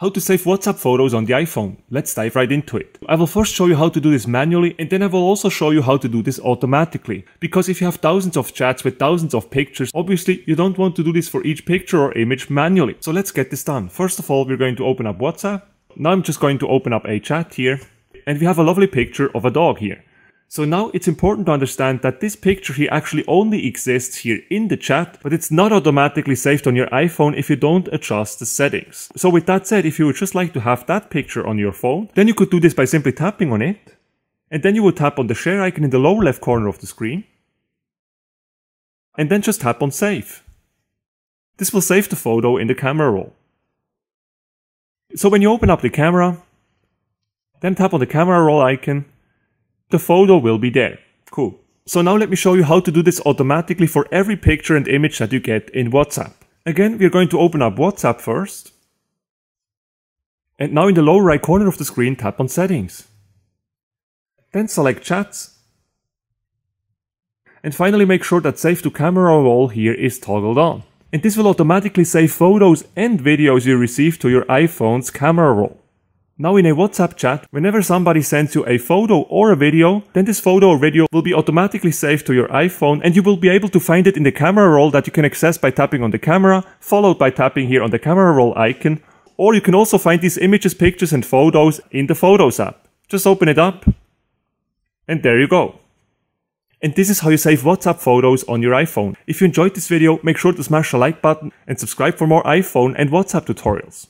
How to save WhatsApp photos on the iPhone. Let's dive right into it. I will first show you how to do this manually and then I will also show you how to do this automatically. Because if you have thousands of chats with thousands of pictures, obviously you don't want to do this for each picture or image manually. So let's get this done. First of all, we're going to open up WhatsApp. Now I'm just going to open up a chat here and we have a lovely picture of a dog here. So now it's important to understand that this picture here actually only exists here in the chat, but it's not automatically saved on your iPhone if you don't adjust the settings. So with that said, if you would just like to have that picture on your phone, then you could do this by simply tapping on it. And then you would tap on the share icon in the lower left corner of the screen. And then just tap on save. This will save the photo in the camera roll. So when you open up the camera, then tap on the camera roll icon the photo will be there. Cool. So now let me show you how to do this automatically for every picture and image that you get in WhatsApp. Again, we're going to open up WhatsApp first. And now in the lower right corner of the screen, tap on settings. Then select chats. And finally make sure that save to camera roll here is toggled on. And this will automatically save photos and videos you receive to your iPhone's camera roll. Now in a WhatsApp chat, whenever somebody sends you a photo or a video, then this photo or video will be automatically saved to your iPhone and you will be able to find it in the camera roll that you can access by tapping on the camera, followed by tapping here on the camera roll icon, or you can also find these images, pictures and photos in the Photos app. Just open it up and there you go. And this is how you save WhatsApp photos on your iPhone. If you enjoyed this video, make sure to smash the like button and subscribe for more iPhone and WhatsApp tutorials.